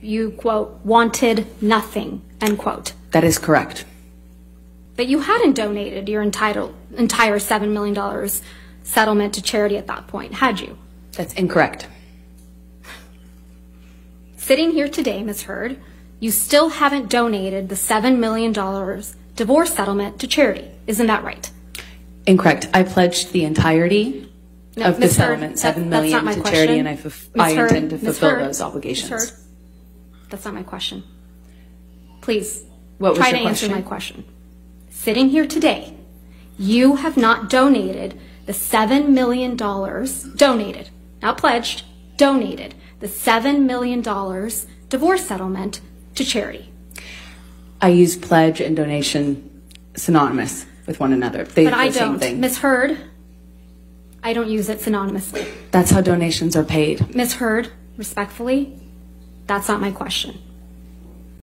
you quote wanted nothing end quote. That is correct. But you hadn't donated your entitled, entire $7 million settlement to charity at that point, had you? That's incorrect. Sitting here today, Ms. Heard, you still haven't donated the $7 million divorce settlement to charity. Isn't that right? Incorrect. I pledged the entirety No, of the Ms. Heard, settlement, that- seven that's million to question. charity, and I, I intend to fulfill Heard, those obligations. That's not my question. Please, What was try to answer my question. Sitting here today, you have not donated the $7 million, donated, not pledged, donated, the $7 million divorce settlement to charity. I use pledge and donation synonymous with one another. They But I the don't. thing. Ms. Heard, I don't use it synonymously. That's how donations are paid. Ms. Heard, respectfully, that's not my question.